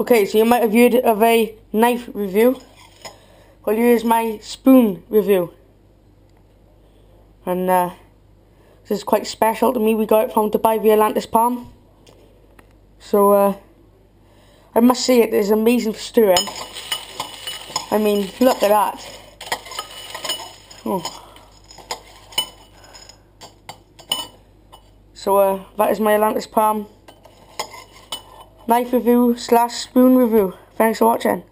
Okay, so you might have heard of a knife review. Well, here's my spoon review. And uh, this is quite special to me. We got it from Dubai via Atlantis Palm. So, uh, I must say it is amazing for stirring. I mean, look at that. Oh. So, uh, that is my Atlantis Palm knife review slash spoon review. Thanks for watching.